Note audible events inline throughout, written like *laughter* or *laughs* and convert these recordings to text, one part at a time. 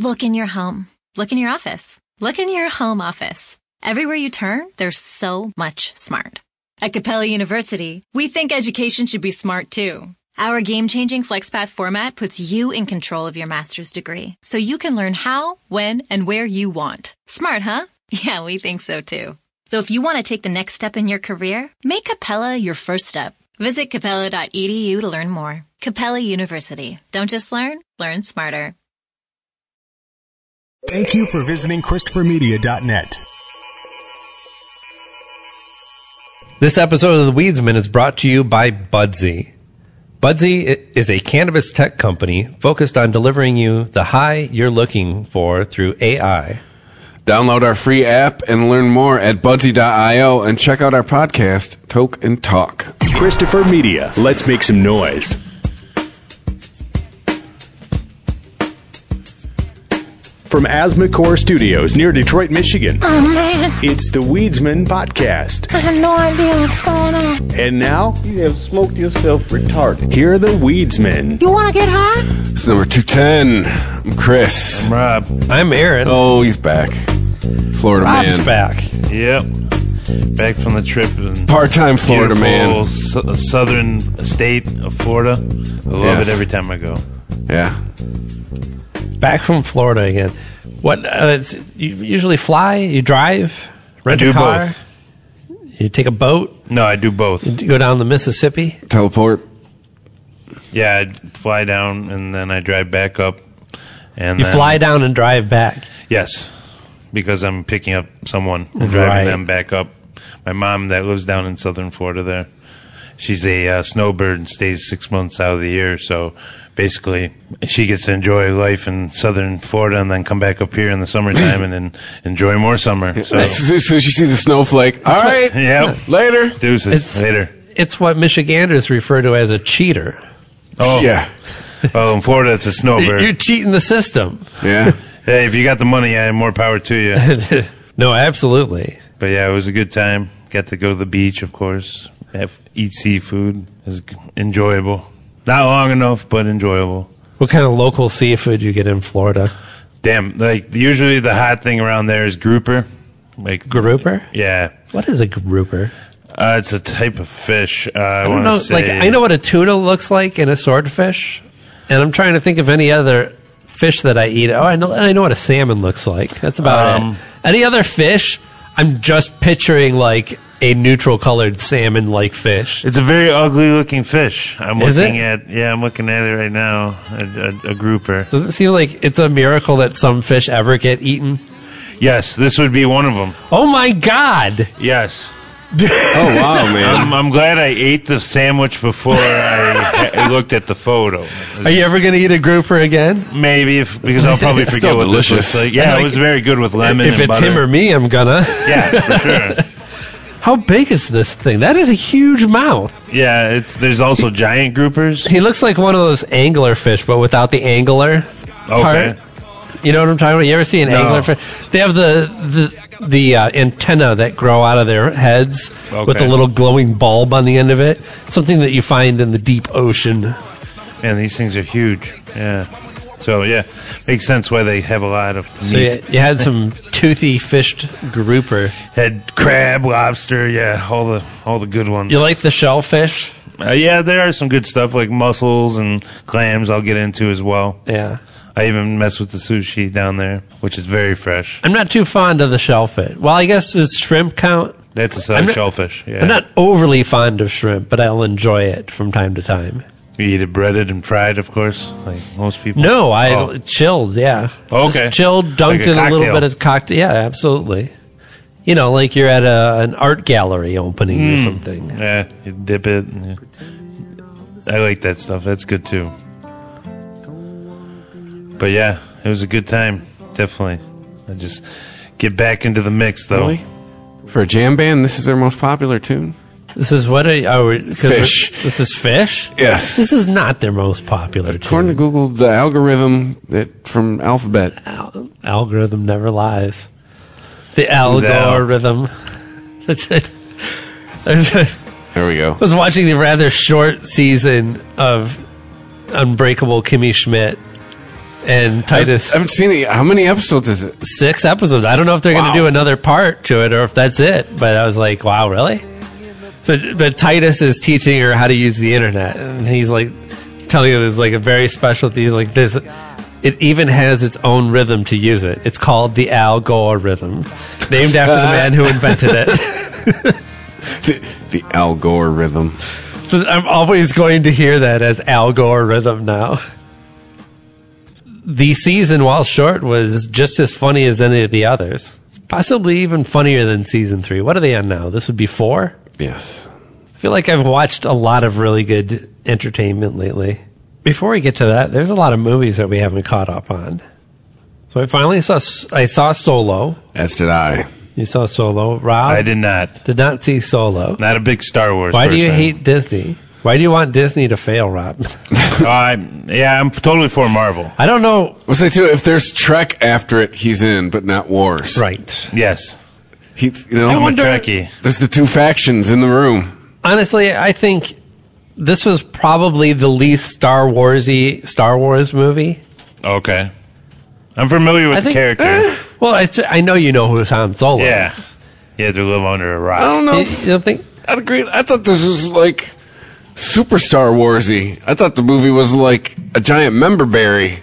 Look in your home. Look in your office. Look in your home office. Everywhere you turn, there's so much smart. At Capella University, we think education should be smart too. Our game-changing FlexPath format puts you in control of your master's degree, so you can learn how, when, and where you want. Smart, huh? *laughs* Yeah, we think so too. So if you want to take the next step in your career, make Capella your first step. Visit capella.edu to learn more. Capella University. Don't just learn, learn smarter. Thank you for visiting ChristopherMedia.net. This episode of The Weedsmen is brought to you by Budsy. Budsy is a cannabis tech company focused on delivering you the high you're looking for through AI. Download our free app and learn more at budsy.io and check out our podcast, Toke and Talk. Christopher Media. Let's make some noise. From Asthmacore Studios near Detroit, Michigan, Oh man, it's the Weedsmen Podcast. I have no idea what's going on. And now, You have smoked yourself retarded. here are the Weedsmen. You want to get high? It's number 210. I'm Chris. I'm Rob. I'm Aaron. Oh, he's back. Florida Rob's man. back. Yep. Back from the trip Part-time Florida man. su- uh, southern state of Florida. I love Yes. it every time I go. Yeah. Back from Florida again. What? Uh, it's, you usually fly? You drive? Rent do a car? both. You take a boat? No, I do both. You go down the Mississippi? Teleport. Yeah, I fly down and then I drive back up. And You then- fly down and drive back. Yes, because I'm picking up someone and driving Right. them back up. My mom that lives down in southern Florida there. She's a uh, snowbird and stays six months out of the year. So basically, she gets to enjoy life in southern Florida and then come back up here in the summertime and then enjoy more summer. So, So, *laughs* so she sees a snowflake. All right. *laughs* yep. Later. Deuces It's- later. It's what Michiganders refer to as a cheater. Oh, Yeah. Oh, in Florida, it's a snowbird. You're cheating the system. Yeah. *laughs* hey, if you got the money, I have more power to you. no, absolutely. But yeah, it was a good time. Got to go to the beach, of course. Have, eat seafood. It was enjoyable. Not long enough, but enjoyable. What kind of local seafood you get in Florida? Damn, like usually the hot thing around there is grouper. Like Grouper? yeah, What is a grouper? uh, it's a type of fish. Uh, I, don't know. say Like I know what a tuna looks like and a swordfish, and I'm trying to think of any other fish that I eat. Oh, I know. I know what a salmon looks like. That's about Um, it. Any other fish? I'm just picturing like a neutral colored salmon like fish. It's a very ugly looking fish. I'm Is looking it? at yeah, I'm looking at it right now. A, a, a grouper. Does it seem like it's a miracle that some fish ever get eaten? Yes, this would be one of them. Oh my god! Yes. *laughs* Oh, wow, man. I'm, I'm glad I ate the sandwich before I, I looked at the photo. Are you ever going to eat a grouper again? Maybe if because I'll probably *laughs* forget still what this delicious. looks like. Yeah, Like, it was very good with lemon. if and it's butter. him or me, I'm gonna. yeah, for sure. *laughs* How big is this thing? That is a huge mouth. Yeah, it's there's also giant groupers. He looks like one of those angler fish, but without the angler Okay. part. You know what I'm talking about? You ever see an No. angler fish? They have the the, the uh, antenna that grow out of their heads with a little glowing bulb on the end of it. Something that you find in the deep ocean. Man, these things are huge. Yeah. So yeah, makes sense why they have a lot of meat. So you, you had some toothy fished grouper. Had crab, lobster, yeah, all the all the good ones. You like the shellfish? Uh, yeah, there are some good stuff like mussels and clams. I'll get into as well. Yeah. I even mess with the sushi down there, which is very fresh. I'm not too fond of the shellfish. Well, I guess does shrimp count? That's a uh, shellfish. Yeah. I'm not overly fond of shrimp, but I'll enjoy it from time to time. You eat it breaded and fried, of course, like most people. No, I Oh. chilled. Yeah. Okay. Just chilled, dunked Like a in a little bit of cocktail. Yeah, absolutely. You know, like you're at a, an art gallery opening Hmm. or something. Yeah, you dip it. and you- I like that stuff. That's good too. But yeah, it was a good time. Definitely. I just get back into the mix though. Really? For a jam band, this is their most popular tune. This is what are, you- are we, 'cause we're- Phish. This is Phish. Yes. This is not their most popular. According to. Google, the algorithm that from Alphabet. Al- algorithm never lies. The algorithm. *laughs* That's it. There we go. I was watching the rather short season of Unbreakable Kimmy Schmidt and Titus I haven't seen it. How many episodes is it? six episodes. I don't know if they're going to do another part to it or if that's it. But I was like, wow, really? So, but Titus is teaching her how to use the internet, and he's like telling her there's like a very special. He's like, there's, it even has its own rhythm to use it. It's called the Al Gore rhythm, named after the man who invented it. *laughs* The, the Al Gore rhythm. So I'm always going to hear that as Al Gore rhythm now. The season, while short, was just as funny as any of the others. Possibly even funnier than season three. What are they on now? This would be four? Yes. I feel like I've watched a lot of really good entertainment lately. Before we get to that, there's a lot of movies that we haven't caught up on. So I finally saw I saw Solo. As did I. You saw Solo, Rob? I did not. Did not see Solo. Not a big Star Wars. Why do you hate Disney? Why do you want Disney to fail, Rob? *laughs* Uh, I- yeah, I'm totally for Marvel. I don't know. I'll say too, if there's Trek after it, he's in, but not Wars. Right. Yes, He, you know, I I'm wonder- a there's the two factions in the room. Honestly, I think this was probably the least Star Warsy Star Wars movie. Okay, I'm familiar with I the think- character. Eh. Well, it's, I know you know who Han Solo yeah, is. he had to live under a rock. I don't know. You, you don't think? I'd agree. I thought this was like super Star Warsy. I thought the movie was like a giant member berry.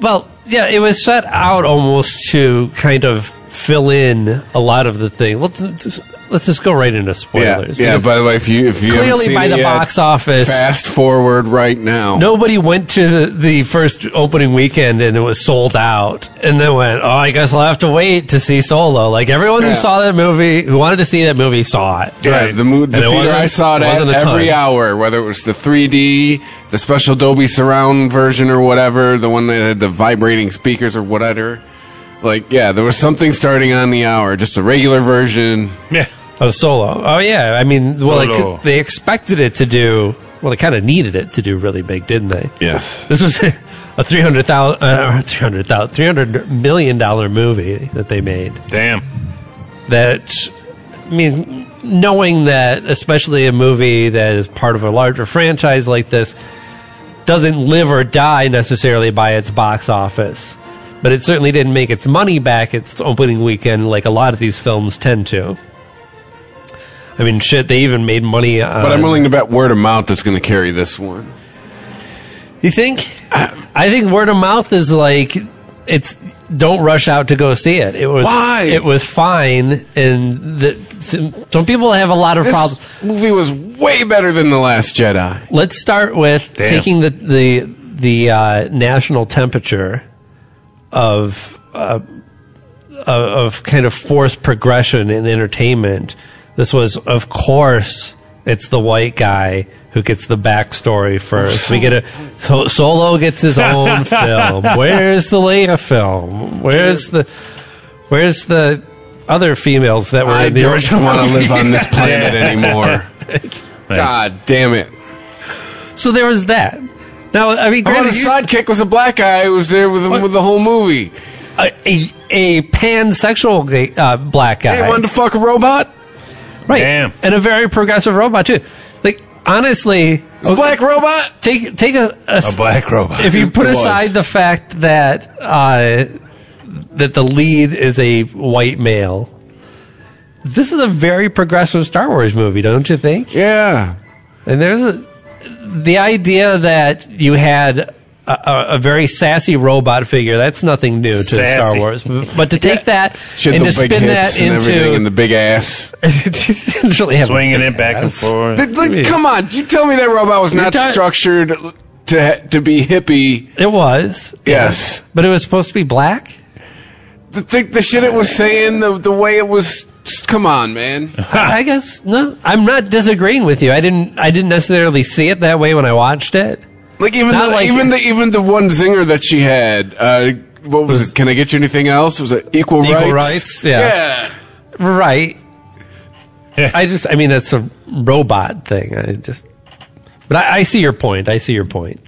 Well, yeah, it was set out almost to kind of fill in a lot of the thing. Let's just, let's just go right into spoilers. yeah. because By the way, if you if you clearly by the yet, box office, fast forward right now. nobody went to the, the first opening weekend and it was sold out, and then went, "Oh, I guess I'll have to wait to see Solo." Like everyone Yeah. who saw that movie, who wanted to see that movie, saw it. Yeah, the, mo- the theater I saw it it at every ton. hour, whether it was the 3D, the special Dolby surround version or whatever, the one that had the vibrating speakers or whatever. Like, yeah, there was something starting on the hour, just a regular version. Yeah, Oh, Solo. Oh, yeah. I mean, well, like, they expected it to do. Well, they kind of needed it to do really big, didn't they? Yes. This was *laughs* a three hundred thousand, uh, three hundred thousand, three hundred million dollar movie that they made. damn. That, I mean, knowing that, especially a movie that is part of a larger franchise like this, doesn't live or die necessarily by its box office, but it certainly didn't make its money back its opening weekend like a lot of these films tend to. I mean, shit, they even made money on. But I'm willing to bet word of mouth that's going to carry this one. You think? I think word of mouth is like it's. Don't rush out to go see it. It was Why? It was fine, and the, some, people have a lot of This problems. movie was way better than The Last Jedi. Let's start with Damn. taking the the the uh, national temperature of uh, of- of kind of forced progression in entertainment. This was, of course, it's the white guy who gets the backstory first. We get a so, Solo gets his own *laughs* film. Where's the Leia film? Where's the where's the other females that were I in the don't original? want to live on this *laughs* planet anymore. *laughs* God damn it. So there was that. Now, I mean, How about granted, a you- sidekick was a black guy who was there with, him with the whole movie. a, a, a pansexual gay, uh, black guy. Hey, wanted to fuck a robot? right. Damn. And a very progressive robot, too. Like, honestly, It's a black robot? take, take a, a, A black robot. if you put aside the fact that, uh, that the lead is a white male, this is a very progressive Star Wars movie, don't you think? Yeah. And there's a, the idea that you had a, a, a very sassy robot figure. That's nothing new to Star Wars. But to take that She and to spin that into and the big ass. didn't *laughs* really have swinging big it back and forth. But, like, come on, you tell me that robot was not ta- structured to to be hippie. It was, Yes. but it was supposed to be black. The, the, the shit it was saying, the the way it was. Come on, man. I guess no. I'm not disagreeing with you. I didn't. I didn't necessarily see it that way when I watched it. Like even Not the, like- even the even the one zinger that she had. Uh, what was, Was- it? Can I get you anything else? Was it equal, Equal rights? rights, yeah. Right. Yeah. I just. I mean, it's a robot thing. I just. But I, I see your point. I see your point.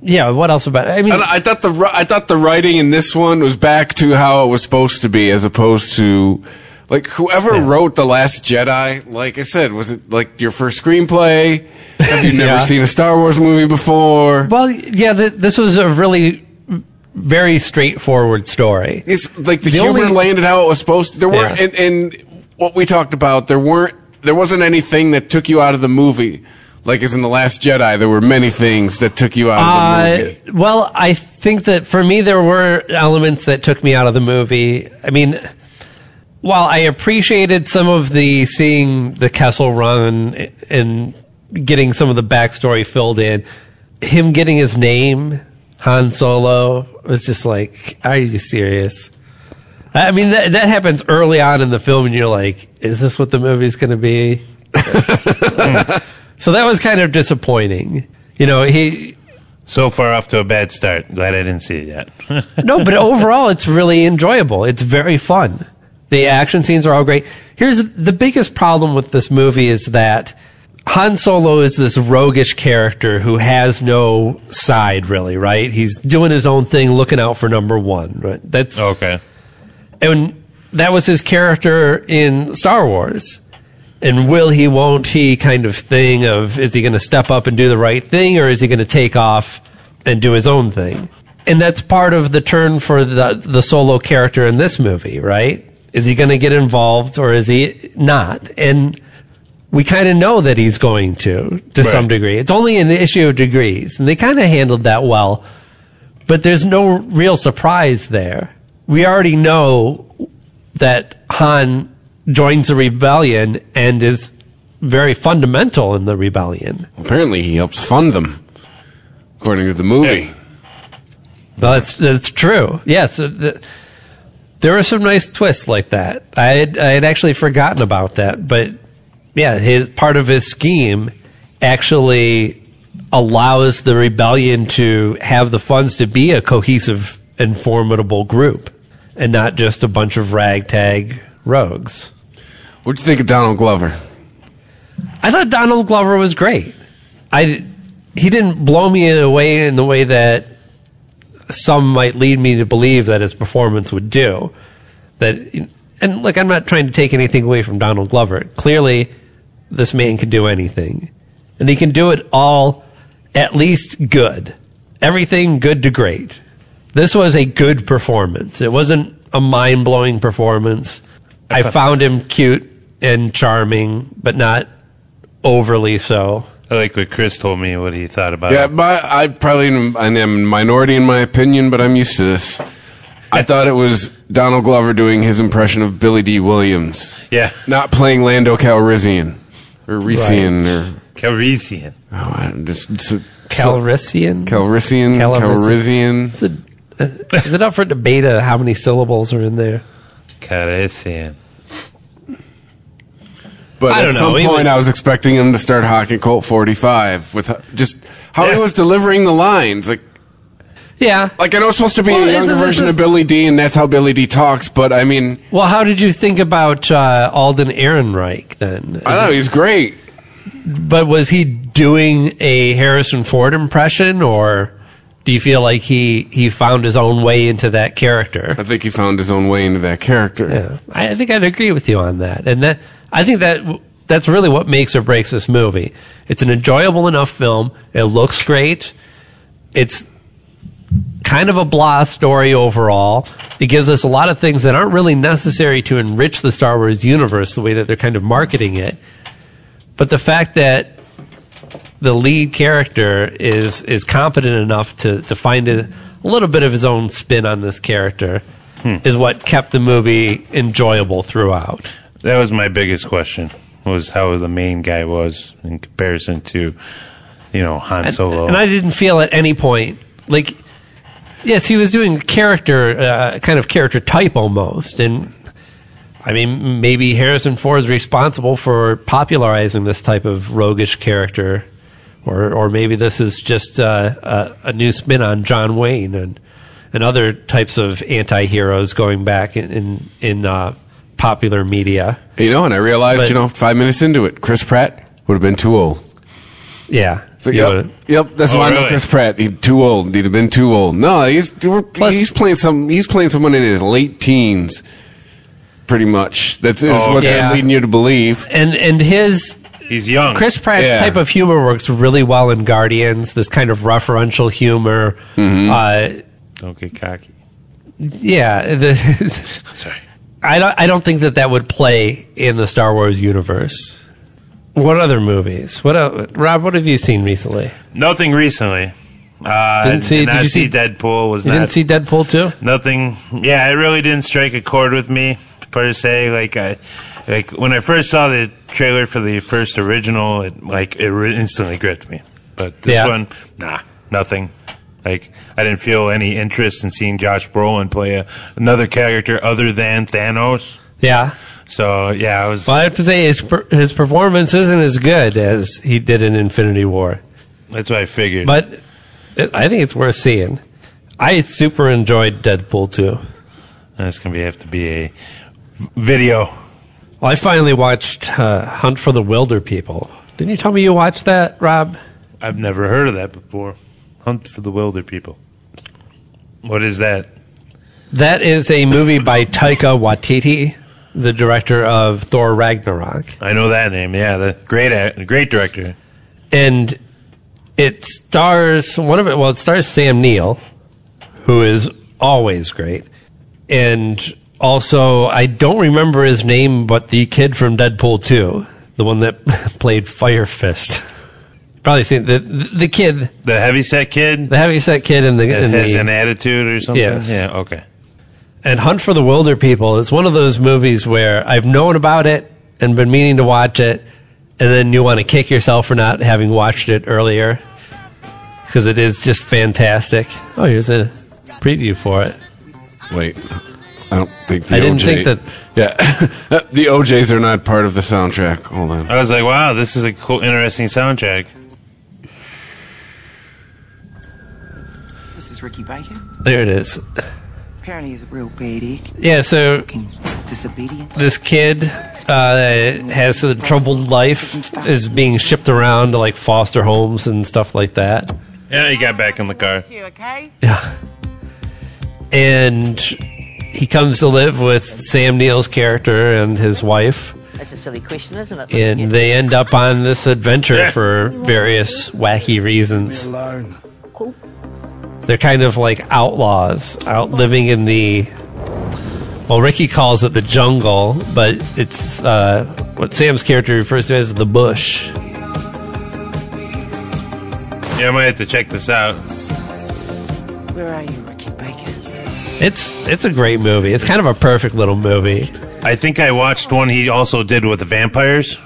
Yeah. What else about? it? I mean, And I thought the I thought the writing in this one was back to how it was supposed to be, as opposed to like whoever wrote the Last Jedi. Like I said, was it like your first screenplay? Have you never Yeah. seen a Star Wars movie before? Well, yeah, th- this was a really very straightforward story. It's like the, The humor only- landed how it was supposed to. There weren't, Yeah. and, and what we talked about, there weren't, there wasn't anything that took you out of the movie. Like as in the Last Jedi, there were many things that took you out of the Uh, movie. well, I think that for me, there were elements that took me out of the movie. I mean, while I appreciated some of the seeing the Kessel run and getting some of the backstory filled in, him getting his name, Han Solo, was just like, are you serious? I mean, that, that happens early on in the film, and you're like, is this what the movie's going to be? *laughs* so that was kind of disappointing. You know, he, So far off to a bad start. Glad I didn't see it yet. *laughs* no, but overall, it's really enjoyable. It's very fun. The action scenes are all great. Here's the biggest problem with this movie is that Han Solo is this roguish character who has no side, really, right? He's doing his own thing, looking out for number one, right? That's okay. and that was his character in Star Wars. And will he, won't he kind of thing of is he going to step up and do the right thing or is he going to take off and do his own thing? And that's part of the turn for the the solo character in this movie, right? Is he going to get involved or is he not? And we kind of know that he's going to to some degree. It's only an issue of degrees, and they kind of handled that well. But there's no real surprise there. We already know that Han joins the rebellion and is very fundamental in the rebellion. Apparently, he helps fund them, according to the movie. Well, that's that's true. Yes, uh, the, there were some nice twists like that. I had, I had actually forgotten about that, but yeah, his part of his scheme actually allows the rebellion to have the funds to be a cohesive and formidable group, and not just a bunch of ragtag rogues. What'd you think of Donald Glover? I thought Donald Glover was great. I he didn't blow me away in the way that some might lead me to believe that his performance would do. That and look, I'm not trying to take anything away from Donald Glover. Clearly, this man can do anything, and he can do it all at least good. Everything good to great. This was a good performance. It wasn't a mind blowing performance. I found him cute and charming, but not overly so. I like what Chris told me what he thought about Yeah, it. my, I probably am, I am minority in my opinion, but I'm used to this. I thought it was Donald Glover doing his impression of Billy Dee Williams, Yeah. not playing Lando Calrissian or Rician or Calrissian. oh, I'm just it's a, Calrissian? Calrissian, Calrissian. Calrissian. Is it, is it up for debate uh, how many syllables are in there? Calrissian. But I at know, some point, was- I was expecting him to start hawking Colt 45 with just how he was delivering the lines. Like, Yeah. like I know it's supposed to be Well, a younger version of Billy Dee, and that's how Billy Dee talks. But I mean, Well, how did you think about uh, Alden Ehrenreich then? I know he's great. But was he doing a Harrison Ford impression, or do you feel like he, he found his own way into that character? I think he found his own way into that character. Yeah, I I think I'd agree with you on that, and that I think that that's really what makes or breaks this movie. It's an enjoyable enough film. It looks great. It's kind of a blah story overall. It gives us a lot of things that aren't really necessary to enrich the Star Wars universe the way that they're kind of marketing it. But the fact that the lead character is is competent enough to to find a, a little bit of his own spin on this character hmm. is what kept the movie enjoyable throughout. That was my biggest question. Was how the main guy was in comparison to, you know, Han Solo. And I didn't feel at any point like yes, he was doing character uh, kind of character type almost and I mean, maybe Harrison Ford is responsible for popularizing this type of roguish character, or or maybe this is just uh, a, a new spin on John Wayne and and other types of anti-heroes going back in in, in uh, popular media. You know, and I realized, But- you know, five minutes into it, Chris Pratt would have been too old. Yeah, So, yep, yep, that's Oh, why I know? Chris Pratt. He's too old. He'd have been too old. No, he's Plus- he's playing some. He's playing someone in his late teens. Pretty much. That's is Oh, what yeah. they're leading you to believe. and and his He's young. Chris Pratt's Yeah. type of humor works really well in Guardians. This kind of referential humor. Mm-hmm. Uh, Don't get cocky. Yeah, the, *laughs* Sorry. I don't. I don't think that that would play in the Star Wars universe. What other movies? What el Rob? What have you seen recently? Nothing recently. Uh, Didn't see- did not you see see- Deadpool. Was You not didn't see Deadpool too? nothing. Yeah, it really didn't strike a chord with me per se. Like I, like when I first saw the trailer for the first original, it like it re- instantly gripped me. But this Yeah. one, nah, nothing. Like I didn't feel any interest in seeing Josh Brolin play a, another character other than Thanos. Yeah. So yeah, I was. Well, I have to say his per- his performance isn't as good as he did in Infinity War, That's what I figured. but it, I think it's worth seeing. I super enjoyed Deadpool too. that's gonna be have to be a video. Well, I finally watched uh, Hunt for the Wilderpeople. Didn't you tell me you watched that, Rob? I've never heard of that before. Hunt for the Wilderpeople. What is that? That is a movie by Taika Waititi, the director of Thor Ragnarok. I know that name. Yeah, the great, act- great director. and it stars one of it. Well, it stars Sam Neill, who is always great, and also I don't remember his name, but the kid from Deadpool two, the one that *laughs* played Fire Fist. Probably seen the the kid, The heavyset kid the heavyset kid in the, that in has the an attitude or something. Yes. Yeah. Okay. and Hunt for the Wilderpeople is one of those movies where I've known about it and been meaning to watch it, and then you want to kick yourself for not having watched it earlier because it is just fantastic. Oh, here's a preview for it. Wait. I don't think the I didn't OJ think that- Yeah. *laughs* the OJs are not part of the soundtrack. Hold on. I was like, wow, this is a cool, interesting soundtrack. This is Ricky Baker. There it is. Apparently he's a real bad egg. Yeah, so Fucking disobedient. this kid uh, has a troubled life, is being shipped around to like foster homes and stuff like that. Yeah, he got back in the car. You okay? Yeah. And he comes to live with Sam Neill's character and his wife, That's a silly question, isn't it? and they end up on this adventure for various wacky reasons. They're kind of like outlaws out living in the. Well, Ricky calls it the jungle, but it's uh, what Sam's character refers to as the bush. Yeah, I might have to check this out. Where are you, Ricky Baker? It's it's a great movie. It's kind of a perfect little movie. I think I watched one he also did with the vampires.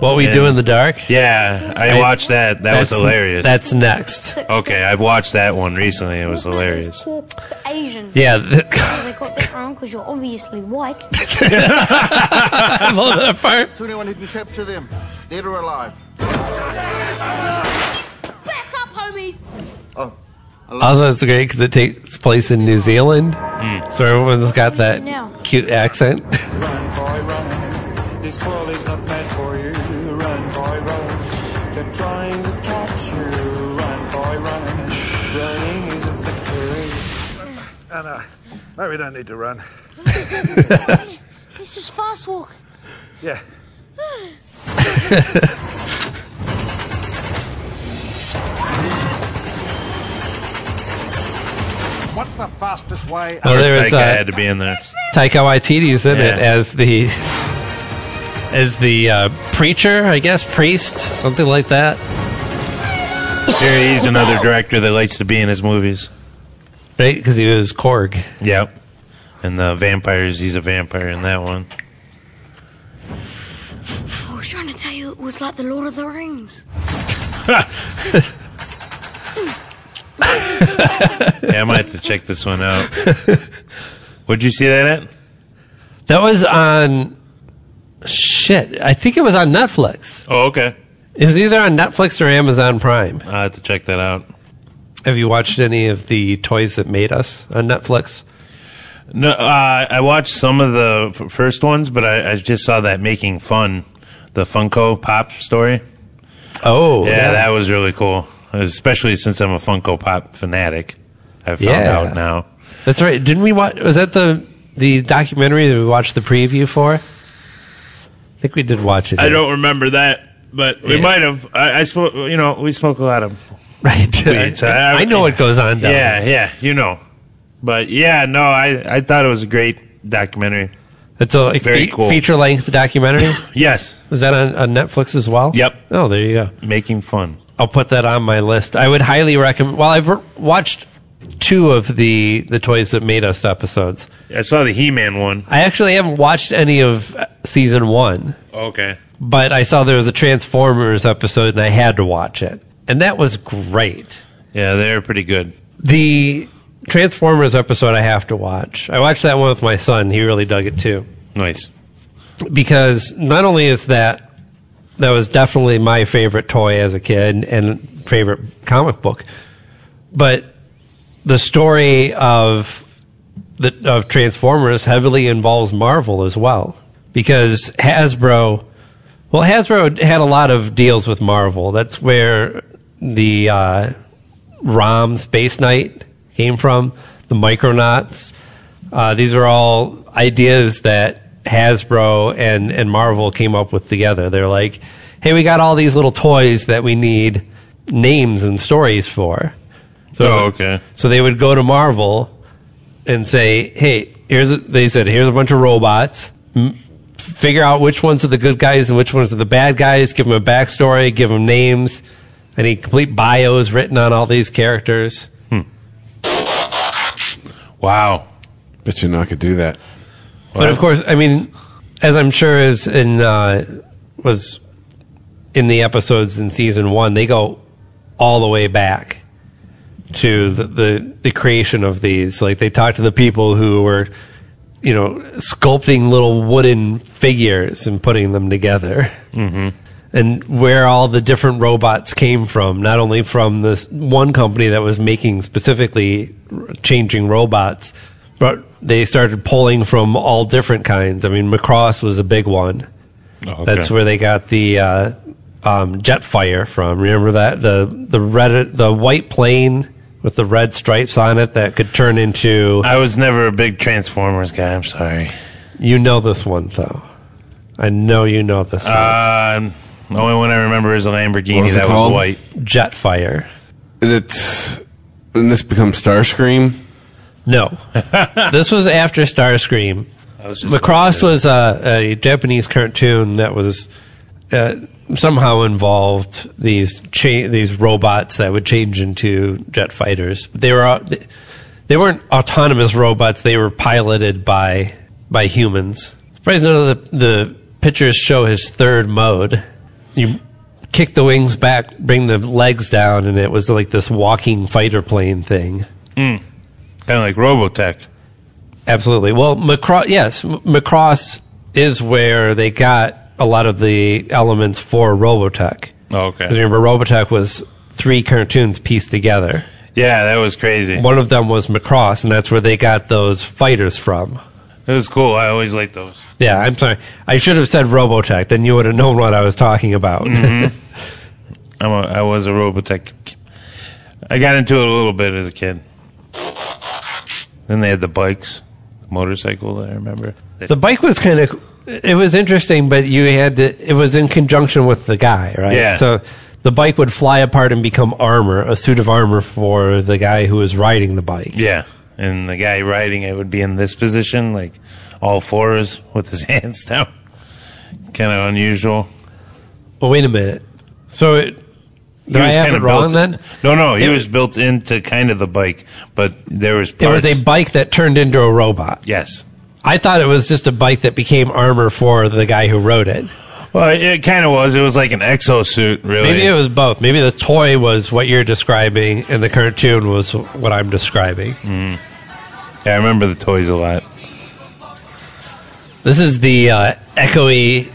What we do in the dark? Yeah, I, I- watched that. That was hilarious. That's next. okay. I've watched that one recently. It was hilarious. Asians. Yeah, th- They got that wrong because you're obviously white. *laughs* I love that part. To anyone who can capture them, dead or alive. Back up, homies. Oh, Also, it's great because it takes place in New Zealand, hmm. so everyone's got that cute accent. Run, boy, run. Maybe we don't need to run. *laughs* This is fast walk. Yeah. *sighs* What's the fastest way? Oh, First there was, Taika uh, had to be in there. Taika Waititi's in it Yeah. as the as the uh, preacher, I guess, priest, something like that. Here he's another director that likes to be in his movies. Right? Because he was Korg. Yep. And the vampires, he's a vampire in that one. I was trying to tell you it was like the Lord of the Rings. *laughs* Yeah, I might have to check this one out. What'd you see that at? That was on shit. I think it was on Netflix. Oh, okay. It was either on Netflix or Amazon Prime. I'll have to check that out. Have you watched any of the Toys That Made Us on Netflix? No, uh, I watched some of the f- first ones, but I, I just saw that making fun, the Funko Pop story. Oh, Yeah, that was really cool, especially since I'm a Funko Pop fanatic. I found Yeah. out now. That's right. Didn't we watch? Was that the the documentary that we watched the preview for? I think we did watch it. I don't remember that, but we Yeah. might have. I, I spoke. You know, we spoke a lot of. *laughs* Right. Weed, so I, I know what goes on. Down Yeah, there. yeah. You know. But yeah, no, I, I thought it was a great documentary. It's a like, Very fe- cool. feature length documentary. *coughs* Yes. Is that on, on Netflix as well? Yep. Oh, there you go. Making fun. I'll put that on my list. I would highly recommend. Well, I've re- watched two of the the toys that made us episodes. I saw the He-Man one. I actually haven't watched any of uh, season one, Okay. but I saw there was a Transformers episode and I had to watch it, and that was great. Yeah, they're pretty good. The Transformers episode I have to watch. I watched that one with my son. He really dug it too. Nice. because not only is that that was definitely my favorite toy as a kid and favorite comic book, but the story of the of Transformers heavily involves Marvel as well because Hasbro. Well, Hasbro had a lot of deals with Marvel. That's where the uh, ROM Space Knight came from. The Micronauts. Uh, these are all ideas that Hasbro and, and Marvel came up with together. They're like, hey, we got all these little toys that we need names and stories for. So, Oh, okay. So they would go to Marvel and say, hey, here's a, they said, here's a bunch of robots. M- figure out which ones are the good guys and which ones are the bad guys. Give them a backstory. Give them names. Any complete bios written on all these characters. Wow. Bet you not could do that. But of course, I mean, as I'm sure is in uh, was in the episodes in season one, they go all the way back to the, the the creation of these. Like they talk to the people who were, you know, sculpting little wooden figures and putting them together. Mm-hmm. And where all the different robots came from, not only from this one company that was making specifically changing robots, but they started pulling from all different kinds. I mean, Macross was a big one. Oh, okay. That's where they got the uh, um, Jetfire from. Remember that the the red the white plane with the red stripes on it that could turn into. I was never a big Transformers guy. I'm sorry. You know this one though. I know you know this one. Uh, the only one I remember is a Lamborghini What was it that called? was white. Jetfire. It's when this becomes Starscream. No, *laughs* this was after Starscream. Was just Macross was a, a Japanese cartoon that was uh, somehow involved these cha- these robots that would change into jet fighters. They were they weren't autonomous robots. They were piloted by by humans. Surprised none of the the pictures show his third mode. You kick the wings back, bring the legs down, and it was like this walking fighter plane thing. Hmm. kind of like Robotech. Absolutely. Well, Macross, yes, Macross is where they got a lot of the elements for Robotech. Oh, okay. 'Cause remember, Robotech was three cartoons pieced together. Yeah, that was crazy. One of them was Macross, and that's where they got those fighters from. It was cool. I always liked those. Yeah, I'm sorry. I should have said Robotech, then you would have known what I was talking about. Mm-hmm. *laughs* I'm a, I was a Robotech. I got into it a little bit as a kid. Then they had the bikes, the motorcycles. I remember. the bike was kind of, it was interesting, but you had to, it was in conjunction with the guy, right? Yeah. So the bike would fly apart and become armor, a suit of armor for the guy who was riding the bike. Yeah, and the guy riding it would be in this position, like all fours with his *laughs* hands down. Kind of unusual. Well, wait a minute. So it, He did I was have kind it of wrong then? No, no, he It- was built into kind of the bike, but there was It was a bike that turned into a robot. yes. I thought it was just a bike that became armor for the guy who rode it. Well, it kind of was. It was like an exosuit, really. Maybe it was both. Maybe the toy was what you're describing, and the cartoon was what I'm describing. Mm. Yeah, I remember the toys a lot. This is the uh, echoey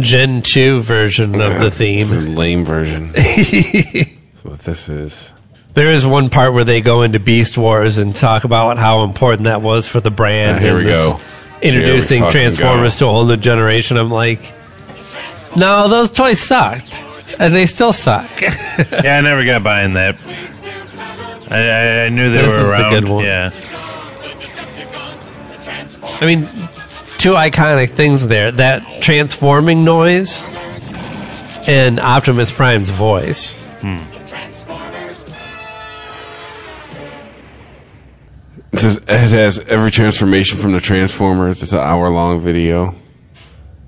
Gen 2 version of the theme. It's a lame version. *laughs* That's what this is. There is one part where they go into Beast Wars and talk about how important that was for the brand. Ah, here and we go. Introducing Here we fucking Transformers to a whole new generation. I'm like, no, those toys sucked. And they still suck. *laughs* yeah, I never got buying that. I, I, I knew they This were is the around. good one. Yeah. I mean, two iconic things there that transforming noise and Optimus Prime's voice. It says it has every transformation from the Transformers. It's an hour long video.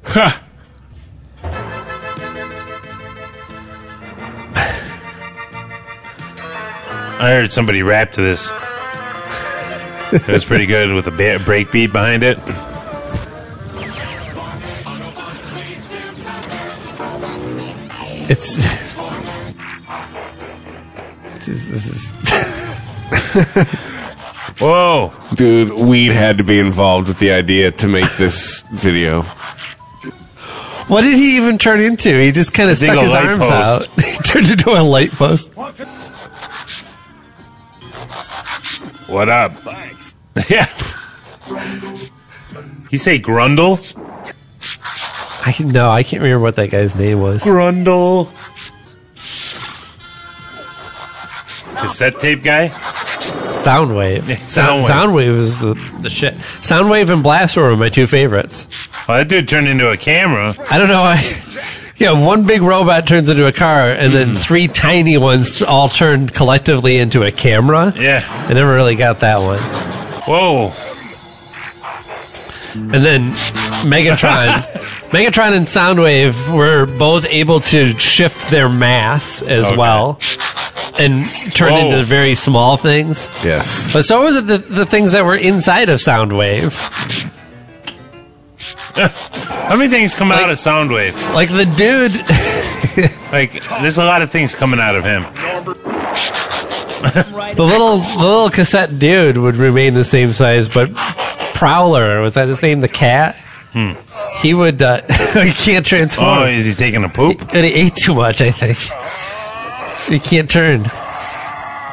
Ha! *laughs* I heard somebody rap to this. It was pretty good with a ba- break beat behind it. It's. this is. Whoa! Dude, Weed had to be involved with the idea to make this video. What did he even turn into? He just kind of stuck his arms post. out. *laughs* he turned into a light post. What up? *laughs* Yeah. You say Grundle? I can no, I can't remember what that guy's name was. Grundle. Cassette tape guy? Soundwave. Sound, Soundwave. Soundwave was the, the shit. Soundwave and Blaster were my two favorites. Well, that dude turned into a camera. I don't know. I, yeah, one big robot turns into a car, and then mm. three tiny ones all turned collectively into a camera. Yeah. I never really got that one. Whoa. And then Megatron, *laughs* Megatron and Soundwave were both able to shift their mass as Okay. well, and turn Whoa. into very small things. Yes. But so was it the, the things that were inside of Soundwave, *laughs* How many things come out of Soundwave? like the dude. *laughs* Like, there's a lot of things coming out of him. The little the little cassette dude would remain the same size, but Prowler was that his name? The cat. He would. Uh, *laughs* he can't transform. Oh, is he taking a poop? and he ate too much. I think he can't turn.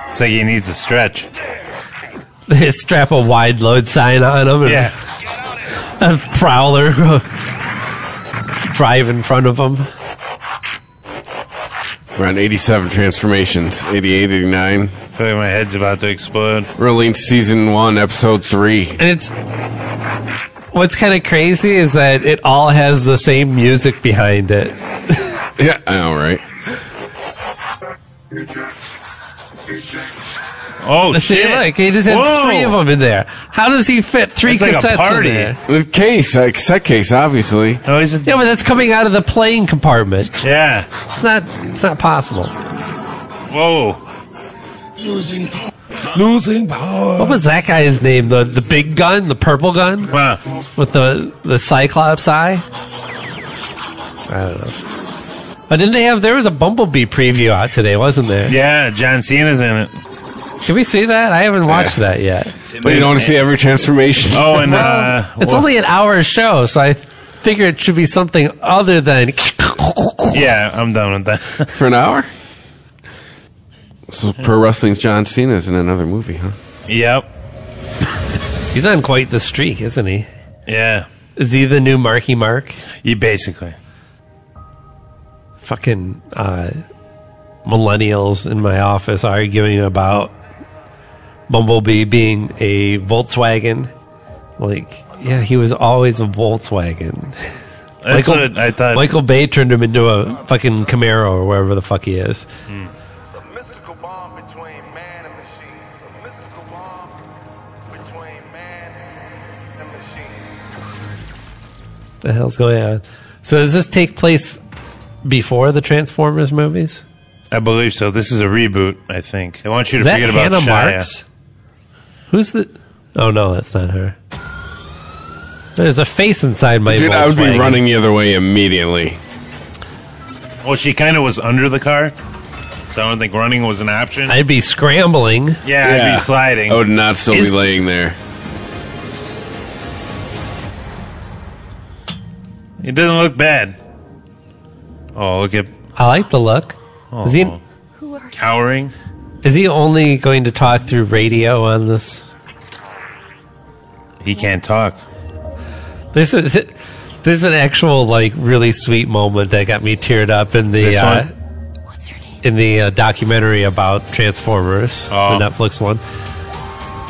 It's like he needs a stretch. *laughs* They strap a wide load sign on him. And Yeah. *laughs* a Prowler drive in front of him. Around 87 transformations. 88, 89. I feel like my head's about to explode. Released season 1, episode 3. And it's what's kind of crazy is that it all has the same music behind it. *laughs* Yeah, I know, right? Oh, See, shit. look, he just had Whoa. three of them in there. How does he fit three It's like a cassettes party. in there? The case, uh, cassette case, obviously. Oh, he's a, Yeah, but that's coming out of the plane compartment. yeah. It's not. It's not possible. Whoa. Losing power. Losing power. What was that guy's name? The the big gun, the purple gun Wow. with the the Cyclops eye. I don't know. But didn't they have? There was a Bumblebee preview out today, wasn't there? Yeah, John Cena's in it. Can we see that? I haven't watched that yet. But you don't want to see every transformation. Oh, and uh, It's well, only an hour show, so I figure it should be something other than. *laughs* yeah, I'm done with that. *laughs* For an hour? So Pro Wrestling's John Cena's in another movie, huh? yep. *laughs* He's on quite the streak, isn't he? Yeah. Is he the new Marky Mark? You basically. Fucking uh, millennials in my office arguing about Bumblebee being a Volkswagen. Like, yeah, he was always a Volkswagen. That's Michael, what I thought. Michael Bay turned him into a fucking Camaro or wherever the fuck he is. It's mystical bond between man and machine. Mystical bond between man and machine. The hell's going on? So does this take place before the Transformers movies? I believe so. This is a reboot, I think. I want you to Is that forget about Hannah Shia. Marks? Who's the? Oh no, that's not her. There's a face inside my. Dude, I would be Volkswagen. running the other way immediately. Well, she kind of was under the car, so I don't think running was an option. I'd be scrambling. yeah, I'd be sliding. I would not still Is- be laying there. It doesn't look bad. Oh, look at I like the look. Is he? oh, cowering. Is he only going to talk through radio on this? He can't talk. There's a, there's an actual like really sweet moment that got me teared up in the This uh, one? in the uh, documentary about Transformers, Oh. the Netflix one,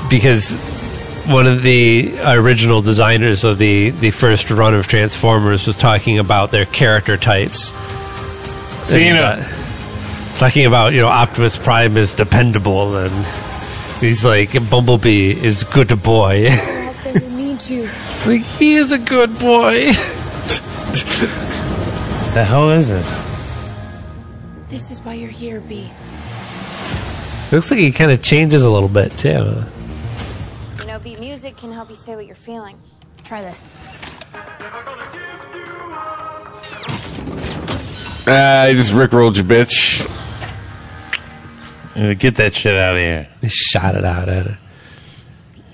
because one of the original designers of the the first run of Transformers was talking about their character types. Cena. And, uh, talking about you know Optimus Prime is dependable and He's like, Bumblebee is good boy. out there who needs you. like, he is a good boy. The hell is this? This is why you're here, B. Looks like he kind of changes a little bit, too. You know, B music can help you say what you're feeling. Try this. Ah, you just rickrolled your bitch. Uh, Get that shit out of here. He shot it out at her.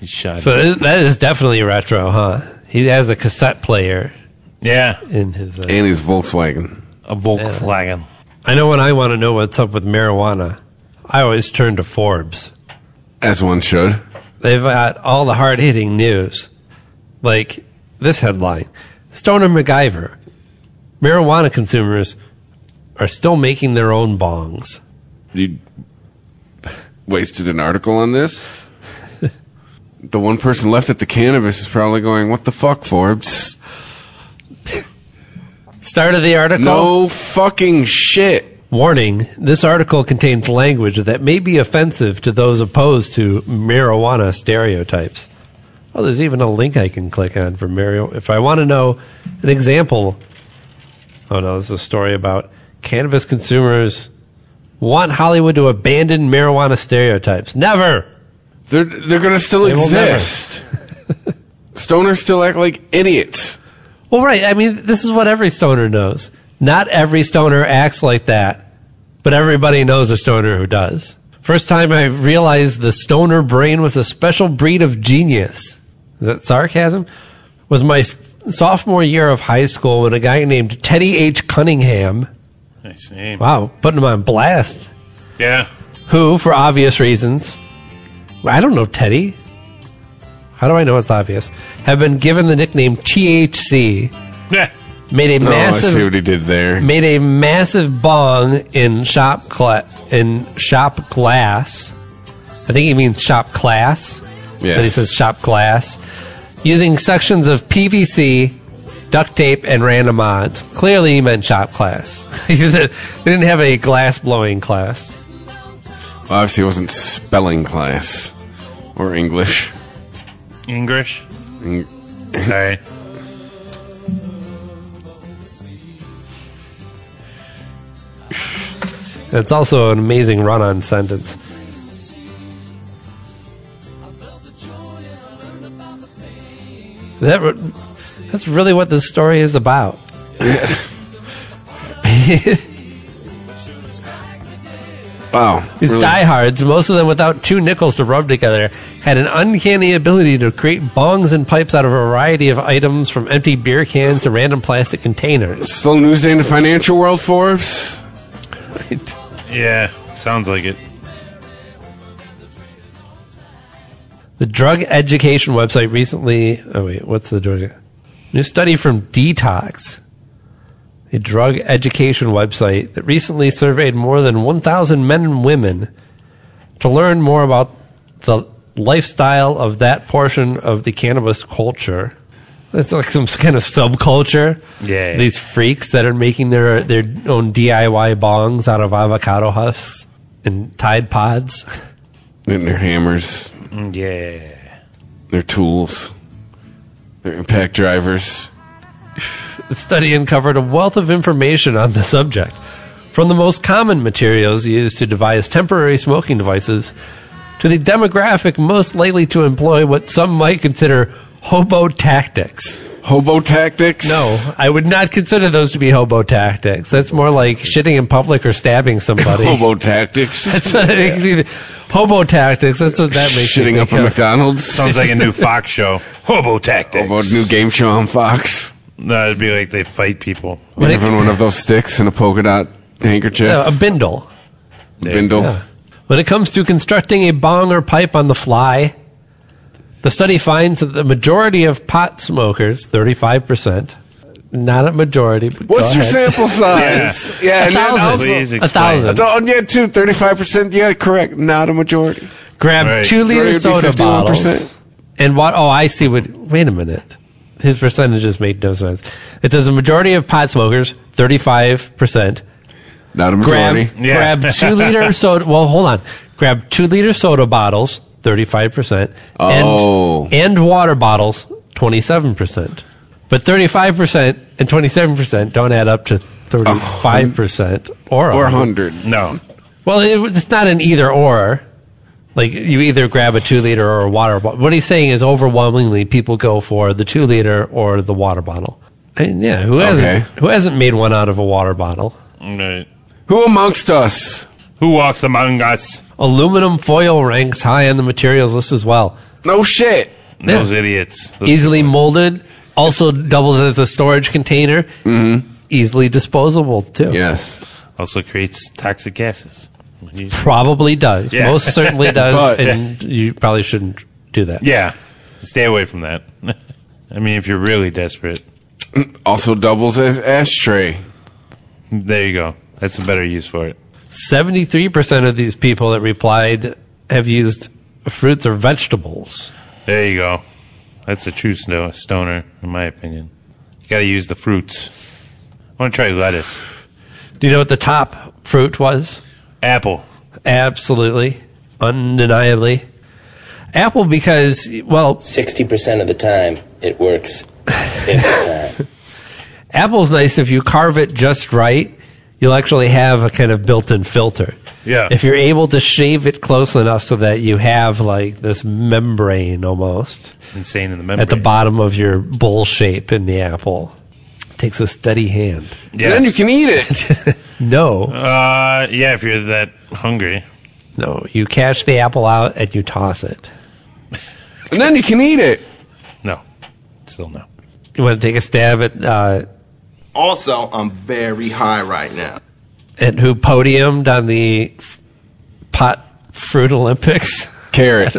He shot. So it. th- that is definitely retro, huh? He has a cassette player yeah, in his. Uh, And his Volkswagen. a Volkswagen. I know when I want to know what's up with marijuana, I always turn to Forbes. As one should. They've got all the hard hitting news. Like this headline Stoner MacGyver. Marijuana consumers are still making their own bongs. You wasted an article on this? the one person left at the cannabis is probably going, What the fuck, Forbes? Start of the article. No fucking shit. Warning this article contains language that may be offensive to those opposed to marijuana stereotypes. Oh, there's even a link I can click on for marijuana. If I want to know an example. Oh, no, this is a story about cannabis consumers want Hollywood to abandon marijuana stereotypes. Never! They're they're gonna still They exist. *laughs* Stoners still act like idiots. Well, right. I mean, this is what every stoner knows. Not every stoner acts like that, but everybody knows a stoner who does. First time I realized the stoner brain was a special breed of genius. Is that sarcasm? Was my sophomore year of high school when a guy named Teddy H. Cunningham, Nice name. wow, putting him on blast, Yeah. who, for obvious reasons, I don't know Teddy. How do I know it's obvious? Have been given the nickname THC. Yeah. Made a massive. Oh, I massive see what he did there. made a massive bong in shop cla- in shop glass. I think he means shop class. Yes. But he says shop glass. Using sections of PVC, duct tape, and random odds. Clearly, he meant shop class. *laughs* he said they didn't have a glass blowing class. Obviously, it wasn't spelling class or English. English. Eng- Sorry. It's also an amazing run on sentence. Is that re- that's really what this story is about. *laughs* Wow. These really- diehards, most of them without two nickels to rub together, had an uncanny ability to create bongs and pipes out of a variety of items from empty beer cans to random plastic containers. Slow news day in the financial world, Forbes. Yeah. Sounds like it. The drug education website recently. Oh, wait, what's the drug? New study from Detox, a drug education website that recently surveyed more than 1,000 men and women to learn more about the lifestyle of that portion of the cannabis culture. It's like some kind of subculture. Yeah. These freaks that are making their, their own DIY bongs out of avocado husks and Tide Pods. And their hammers, Mm, Yeah. their tools, impact drivers. The study uncovered a wealth of information on the subject, from the most common materials used to devise temporary smoking devices to the demographic most likely to employ what some might consider hobo tactics. Hobo tactics? No, I would not consider those to be hobo tactics. That's more like shitting in public or stabbing somebody. *laughs* Hobo tactics. *laughs* That's what it makes me- hobo tactics. That's what that makes Shitting think up a. McDonald's. Sounds like a new *laughs* Fox show. Hobo tactics. Hobo new game show on Fox. No, it'd be like they fight people. Given one of those sticks and a polka dot handkerchief. Yeah, a bindle. Bindle. Yeah. When it comes to constructing a bong or pipe on the fly, the study finds that the majority of pot smokers, 35%, not a majority, but What's go your ahead. sample *laughs* size? Yeah, A thousand. also- Please A explain. thousand. Oh, yeah, too. Thirty-five percent. Yeah, correct. Not a majority. Grab Right. two liter Majority soda 51%. bottles. And what? Oh, I see. What? Wait a minute. His percentages made no sense. It says a majority of pot smokers, 35%, Not a grab, majority. Yeah. grab two liter *laughs* soda. Well, hold on. Grab two liter soda bottles, 35%. Oh. And, and water bottles, 27%. But 35% and 27% don't add up to 35% or Or 100. 100. No. Well, it, it's not an either or. Like you either grab a two liter or a water bottle. What he's saying is overwhelmingly people go for the two liter or the water bottle. I mean, yeah, who hasn't Okay. who hasn't made one out of a water bottle? Right. Who amongst us? Who walks among us? Aluminum foil ranks high on the materials list as well. No shit. Those idiots. Those Easily molded, also doubles as a storage container. Mm-hmm. Easily disposable too. Yes. Also creates toxic gases. Probably does. Yeah. Most certainly *laughs* does, But- and you probably shouldn't do that. Yeah. Stay away from that. *laughs* I mean, if you're really desperate, Also doubles as ashtray. there you go. That's a better use for it. 73% of these people that replied have used fruits or vegetables. There you go. That's a true snow, stoner, in my opinion. You got to use the fruits. I want to try lettuce. Do you know what the top fruit was? Apple. Absolutely. Undeniably. Apple because, well, 60% of the time, it works *laughs* time. Apple's nice if you carve it just right. You'll actually have a kind of built-in filter. Yeah. If you're able to shave it close enough so that you have like this membrane almost Insane in the membrane. at the bottom of your bowl shape in the apple. Takes a steady hand. Yes. And then you can eat it. *laughs* No, Uh, yeah, if you're that hungry. no. You cash the apple out and you toss it. and then you can eat it. No. Still no. You want to take a stab at uh, Also, I'm very high right now. And who podiumed on the pot fruit Olympics? *laughs* Carrot.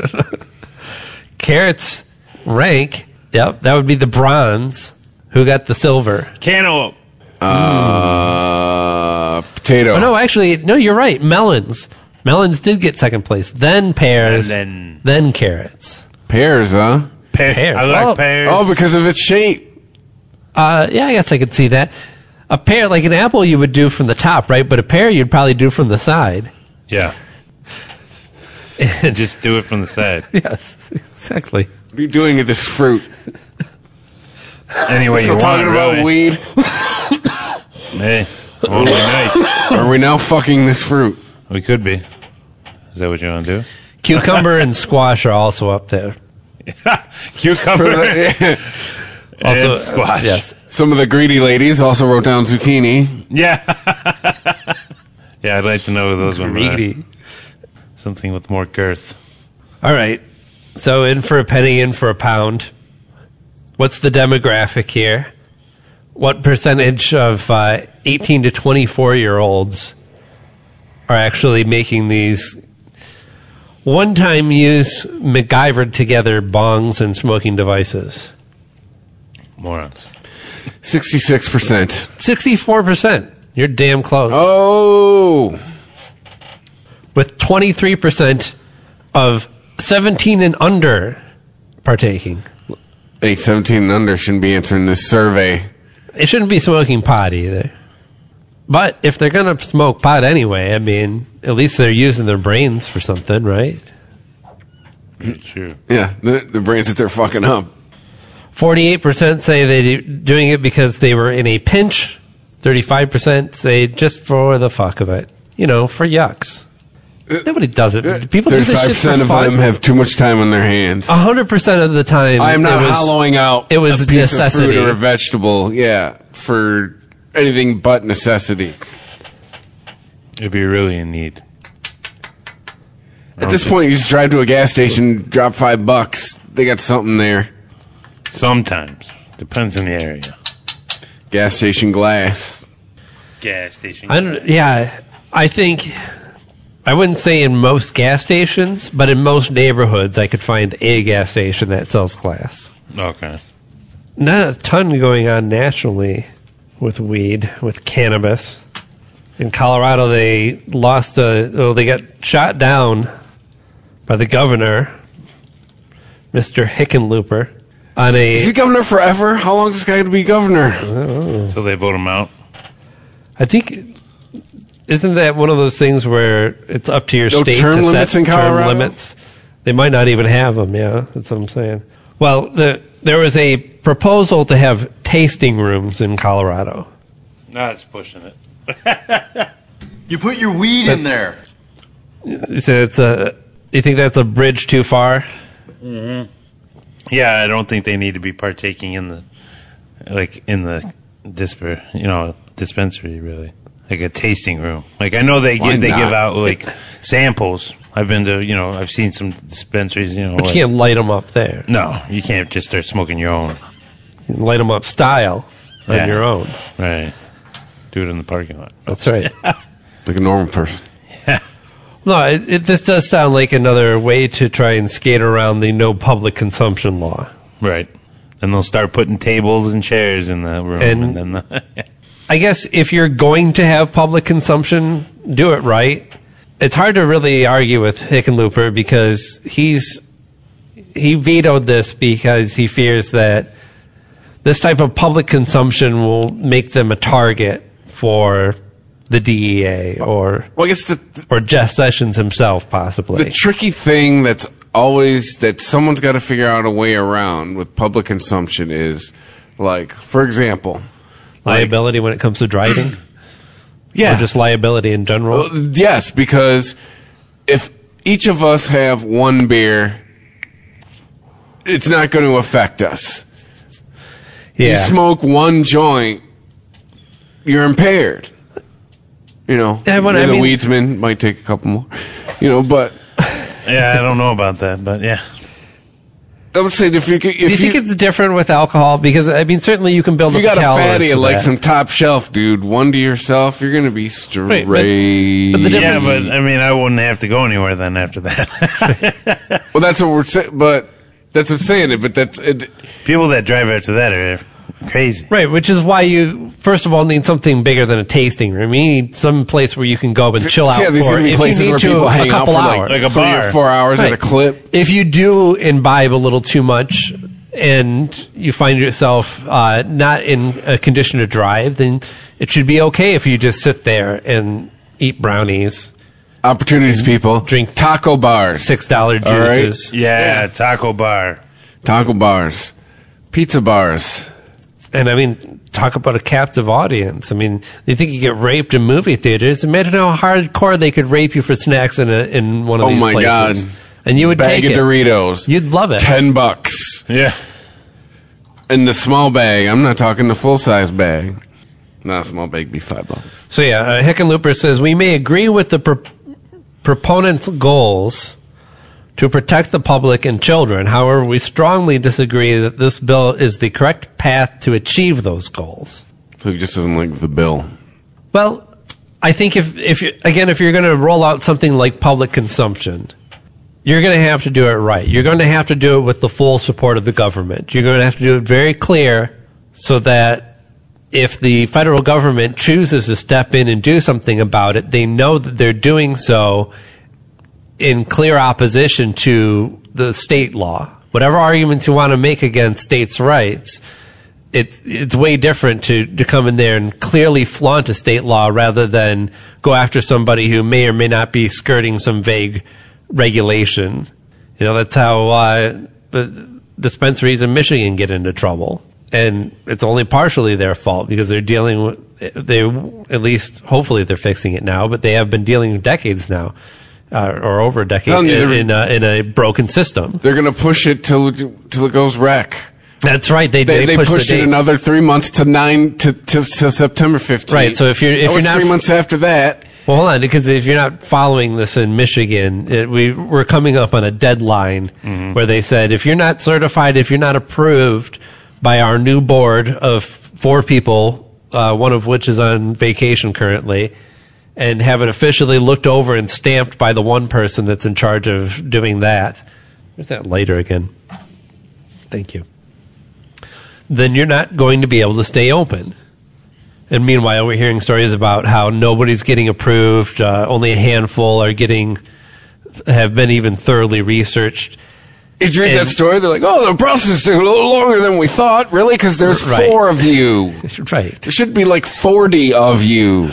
Carrots rank. Yep, that would be the bronze. Who got the silver? Cantaloupe. Uh, potato. Oh no, actually, no. You're right. Melons. Melons did get second place. Then pears. And then carrots. Pears, huh? Pear. Pear. I like Well- pears. Oh, because of its shape. Uh, yeah, I guess I could see that. A pear, like an apple, you would do from the top, right? But a pear, you'd probably do from the side. Yeah. *laughs* Just do it from the side. Yes, exactly. What are you doing to this fruit? Anyway, Still you talking want about really. weed? *coughs* Hey, only night. Are we now fucking this fruit? We could be. Is that what you want to do? Cucumber *laughs* and squash are also up there. *laughs* Cucumber Also, and squash. yes. Some of the greedy ladies also wrote down zucchini. Yeah. *laughs* yeah, I'd like to know who those ones. Greedy. Something with more girth. All right. So in for a penny, in for a pound. What's the demographic here? What percentage of uh, 18 to 24 year olds are actually making these one time use MacGyvered together bongs and smoking devices? Morons. 66%. 64%. You're damn close. Oh. With 23% of 17 and under partaking. Hey, 17 and under shouldn't be answering this survey. It shouldn't be smoking pot either. But if they're going to smoke pot anyway, I mean, at least they're using their brains for something, right? True. Yeah, the, the brains that they're fucking up. 48% say they're doing it because they were in a pinch. 35% say just for the fuck of it. You know, for yucks. Uh, Nobody does it. Uh, People do this shit for 35% of fun. them have too much time on their hands. 100% of the time. I am not it was, hollowing out It was a piece necessity. of fruit or a vegetable, yeah, for anything but necessity. If you're really in need. At this point, you just drive to a gas station, drop five bucks. They got something there. Sometimes. Depends on the area. Gas station glass. Gas station. I don't, yeah, I think I wouldn't say in most gas stations, but in most neighborhoods, I could find a gas station that sells glass. Okay. Not a ton going on nationally with weed, with cannabis. In Colorado, they lost a. Oh, they got shot down by the governor, Mister Hickenlooper, on a. Is he governor forever? How long is this guy going to be governor? So they vote him out. I think isn't that one of those things where it's up to your No state term to limits set in term Colorado? limits? They might not even have them. Yeah, that's what I'm saying. Well, the, there was a proposal to have tasting rooms in Colorado. No, it's pushing it. *laughs* You put your weed in there. You said it's a. You think that's a bridge too far? Mm-hmm. Yeah, I don't think they need to be partaking in the like in the disper, you know, dispensary really. Like a tasting room. Like I know they Why give they not? give out like samples. I've been to, you know, I've seen some dispensaries, you know. But like- you can't light them up there. No, you can't just start smoking your own. You light them up style on Yeah. your own. Right. Do it in the parking lot. That's right. *laughs* Like a normal person. No, it, it, this does sound like another way to try and skate around the no public consumption law. Right. And they'll start putting tables and chairs in the room And- and, then the *laughs* I guess if you're going to have public consumption, do it right. It's hard to really argue with Hickenlooper because he's he vetoed this because he fears that this type of public consumption will make them a target for the DEA or Well, I guess the or Jeff Sessions himself possibly. the tricky thing that's always that someone's got to figure out a way around with public consumption is like, for example, like- liability when it comes to driving. *clears throat* Yeah. or just liability in general. Well, yes, because if each of us have one beer, it's not going to affect us. Yeah. You smoke one joint, you're impaired. You know, Yeah, but I the mean- weedsman might take a couple more. You know, but *laughs* Yeah, I don't know about that, but yeah. I would say if you could- if Do you think it's different with alcohol? Because I mean, certainly you can build if you up got a tolerance fatty to like that. some top shelf, dude, one to yourself, you're going to be straight. but the Yeah, but I mean, I wouldn't have to go anywhere then after that. *laughs* well, that's what we're saying. But that's what I'm saying. But that's it, People that drive after that are crazy. Right, which is why you first of all need something bigger than a tasting room. You need some place where you can go and chill out Yeah, these are for gonna be if places you need where to, people a hang out couple for like hours. Like a three or bar. four hours at a clip. If you do imbibe a little too much and you find yourself uh, not in a condition to drive, then it should be okay if you just sit there and eat brownies, Opportunities, people. drink Taco bars. six dollar All right. juices. Yeah, taco bar. Taco bars. Pizza bars. And I mean, talk about a captive audience. I mean, you think you get raped in movie theaters? Imagine how hardcore they could rape you for snacks in a, in one of Oh these my places. God. And you would Bag take of it. Doritos. You'd love it. Ten bucks. Yeah. In the small bag. I'm not talking the full size bag. No, small bag be five bucks. So yeah, uh, Hickenlooper says we may agree with the pro- proponent's goals to protect the public and children. However, we strongly disagree that this bill is the correct path to achieve those goals. So he just doesn't like the bill. Well, I think if if you again if you're going to roll out something like public consumption, you're going to have to do it right. You're going to have to do it with the full support of the government. You're going to have to do it very clear so that if the federal government chooses to step in and do something about it, they know that they're doing so in clear opposition to the state law. Whatever arguments you want to make against states' rights, it's it's way different to, to come in there and clearly flaunt a state law rather than go after somebody who may or may not be skirting some vague regulation. You know, that's how uh, dispensaries in Michigan get into trouble, and it's only partially their fault because they're dealing with they at least hopefully they're fixing it now, but they have been dealing decades now. Uh, or over a decade in, in, a, in a broken system. They're gonna push it till till it goes wreck. That's right. They They, they, they pushed the it another three months to nine to, to, to September 15th. Right, so if you're- if That you're not- three months after that, Well, hold on, because if you're not following this in Michigan, it, we we're coming up on a deadline where they said if you're not certified, if you're not approved by our new board of four people, uh, one of which is on vacation currently, and have it officially looked over and stamped by the one person that's in charge of doing that. Where's that later again? Thank you. Then you're not going to be able to stay open. And meanwhile, we're hearing stories about how nobody's getting approved. Uh, only a handful are getting have been even thoroughly researched. Did you read that story? They're like, oh, the process took a little longer than we thought. Really? Because there's Right. four of you. *laughs* Right. There should be like 40 of you.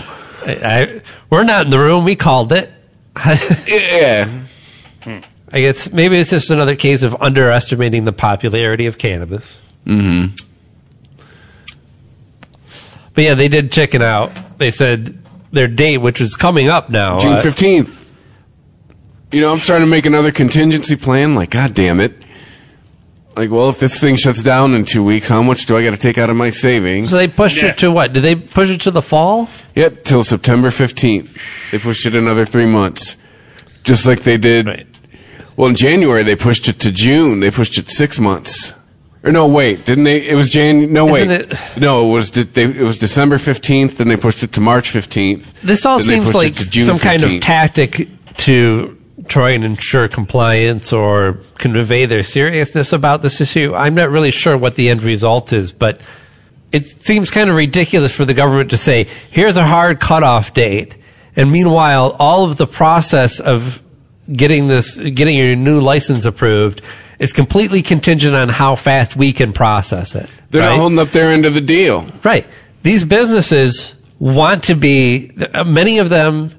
I, we're not in the room. We called it. *laughs* Yeah. I guess maybe it's just another case of underestimating the popularity of cannabis. Mm-hmm. But yeah, they did chicken out. They said their date, which is coming up now, June uh, fifteenth. You know, I'm starting to make another contingency plan. Like, god damn it! Like, well, if this thing shuts down in two weeks, how much do I got to take out of my savings? So they pushed it to what? Did they push it to the fall? Yep, till September 15th. They pushed it another three months. Just like they did. Well, in January, they pushed it to June. They pushed it six months. Or no, wait, didn't they? It was Jan. No, wait. Isn't No, it was de- they, it was December 15th. Then they pushed it to March 15th. This all then they seems pushed like it to June some kind of 15th. tactic to try and ensure compliance or convey their seriousness about this issue. I'm not really sure what the end result is, but it seems kind of ridiculous for the government to say, here's a hard cutoff date. And meanwhile, all of the process of getting this, getting your new license approved is completely contingent on how fast we can process it. They're right? not holding up their end of the deal. Right. These businesses want to be, many of them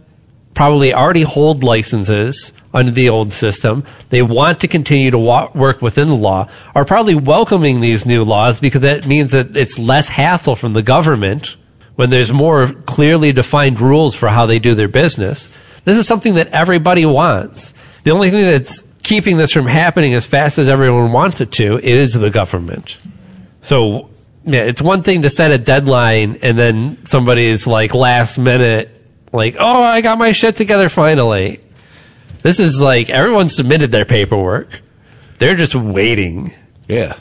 probably already hold licenses under the old system. They want to continue to wa- work within the law, are probably welcoming these new laws because that means that it's less hassle from the government when there's more clearly defined rules for how they do their business. This is something that everybody wants. The only thing that's keeping this from happening as fast as everyone wants it to is the government. So, yeah, it's one thing to set a deadline and then somebody's like last minute, like, oh, I got my shit together finally. This is like everyone submitted their paperwork. They're just waiting. Yeah.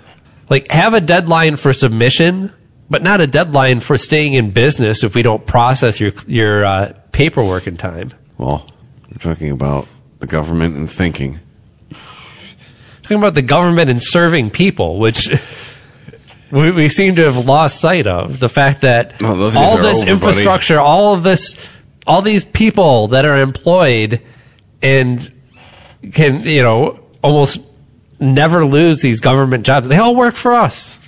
Like, have a deadline for submission, but not a deadline for staying in business if we don't process your, your uh, paperwork in time. Well, we're talking about the government and thinking. Talking about the government and serving people, which *laughs* we, we seem to have lost sight of. The fact that Oh, all this over, buddy. infrastructure, all of this, all these people that are employed and can, you know, almost never lose these government jobs. They all work for us.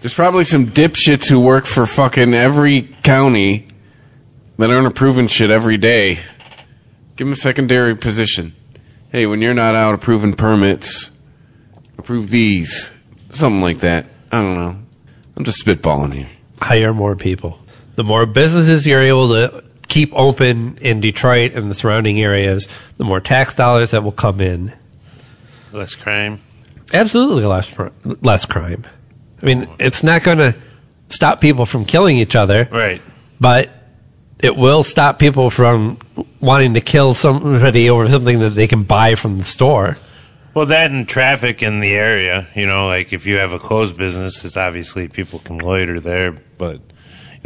There's probably some dipshits who work for fucking every county that aren't approving shit every day. Give them a secondary position. Hey, when you're not out approving permits, approve these. Something like that. I don't know. I'm just spitballing here. Hire more people. The more businesses you're able to keep open in Detroit and the surrounding areas, the more tax dollars that will come in. Less crime. Absolutely less less crime. I mean, it's not going to stop people from killing each other, Right. but it will stop people from wanting to kill somebody over something that they can buy from the store. Well, that and traffic in the area. You know, like if you have a closed business, it's obviously people can loiter there. But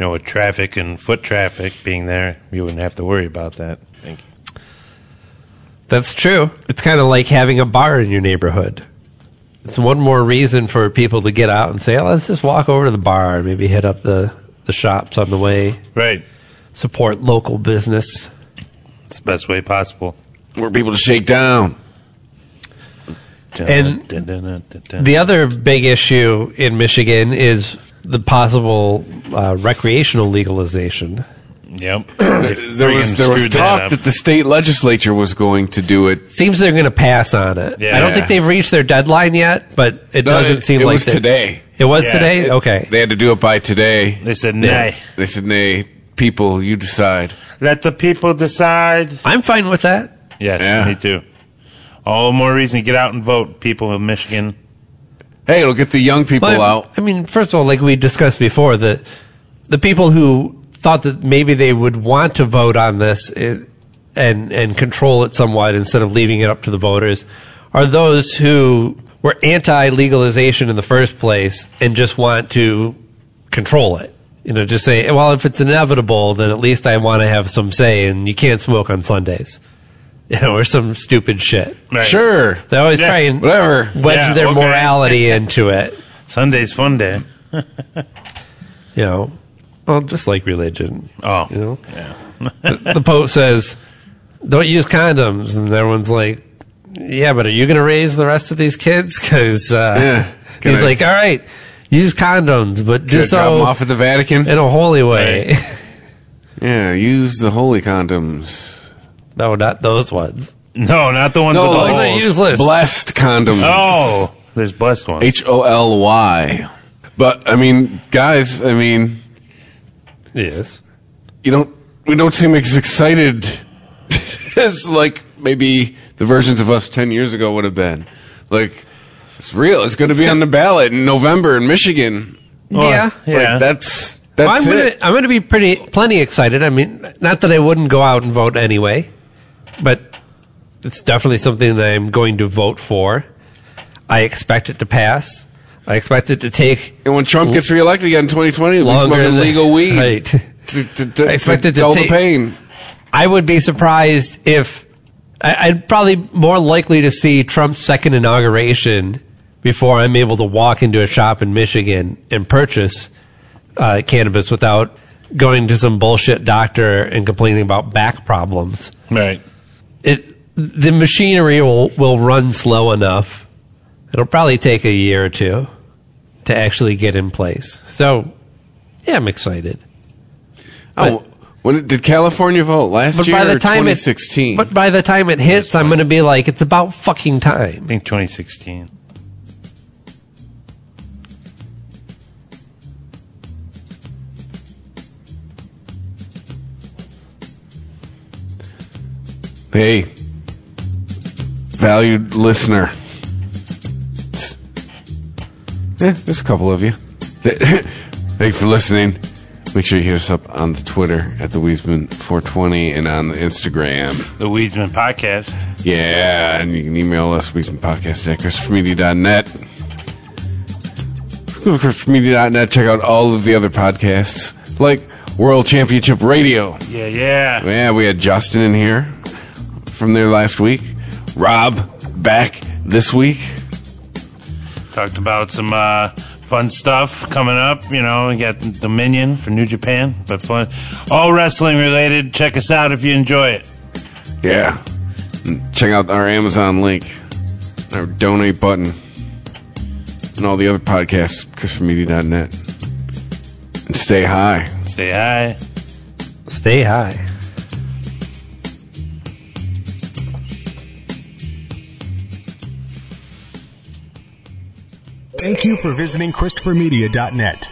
you know, with traffic and foot traffic being there, you wouldn't have to worry about that. Thank you. That's true. It's kind of like having a bar in your neighborhood. It's one more reason for people to get out and say, oh, let's just walk over to the bar and maybe hit up the, the shops on the way. Right. Support local business. It's the best way possible. For people to shake down. And The other big issue in Michigan is the possible uh, recreational legalization. Yep. *clears throat* There was there was talk that the state legislature was going to do it. Seems they're going to pass on it. Yeah. I don't think they've reached their deadline yet, but it No, doesn't it- seem it like was they- today. It was Yeah, today. it- okay. They had to do it by today. They said Yeah. nay. They said nay. People, you decide. Let the people decide. I'm fine with that. Yes, Yeah. me too. All the more reason to get out and vote, people of Michigan. Hey, it'll get the young people Well, out. I mean, first of all, like we discussed before, the the people who thought that maybe they would want to vote on this and and control it somewhat instead of leaving it up to the voters are those who were anti legalization in the first place and just want to control it. You know, just say, well, if it's inevitable, then at least I want to have some say, and you can't smoke on Sundays. *laughs* You know, or some stupid shit. Right. Sure. They always Yeah. try and Whatever. wedge Yeah, their okay. morality *laughs* into it. Sunday's fun day. *laughs* You know, well, just like religion. Oh, You know, yeah. the, the Pope says, "Don't use condoms," and everyone's like, "Yeah, but are you going to raise the rest of these kids?" Because uh, Yeah. He's I- like, "All right, use condoms, but Should I just drop 'em so off at the Vatican. in a holy way." Yeah, use the holy condoms. No, not those ones. No, not the ones No, with the those are holes. useless. Blessed condoms. Oh, there's blessed ones. H O L Y. But I mean, guys, I mean, Yes. you don't. We don't seem as excited *laughs* as like maybe the versions of us ten years ago would have been. Like, it's real. It's going to be on the ballot in November in Michigan. Oh, yeah. Like, that's that's I'm gonna, it. I'm gonna be pretty plenty excited. I mean, not that I wouldn't go out and vote anyway, but it's definitely something that I'm going to vote for. I expect it to pass. I expect it to take And when Trump gets reelected again in 2020, we'll be smoking legal weed *laughs* Right. to, to, to, I expect to it to dull take- the pain. I would be surprised if I, I'd probably more likely to see Trump's second inauguration before I'm able to walk into a shop in Michigan and purchase uh, cannabis without going to some bullshit doctor and complaining about back problems. Right. It the machinery will will run slow enough. It'll probably take a year or two to actually get in place. So, yeah, I'm excited. Oh, when did California vote last But year by the or time it, 2016? but by the time it hits, I'm going to be like, it's about fucking time. I think 2016. Hey, valued listener. Yeah, there's a couple of you. *laughs* Thanks for listening. Make sure you hit us up on the Twitter at the Weedsmen420 and on the Instagram. The Weedsmen Potcast. Yeah, and you can email us, Weedsmanpodcast at ChristopherMedia.net. Go to ChristopherMedia.net, check out all of the other podcasts, like World Championship Radio. Yeah, yeah. Yeah, we had Justin in here from there last week. Rob back this week. Talked about some uh, fun stuff coming up. You know, we got Dominion for New Japan, but fun. All wrestling related. Check us out if you enjoy it. Yeah. Check out our Amazon link, our donate button, and all the other podcasts, ChristopherMedia.net. And stay high. Stay high. Stay high. Thank you for visiting ChristopherMedia.net.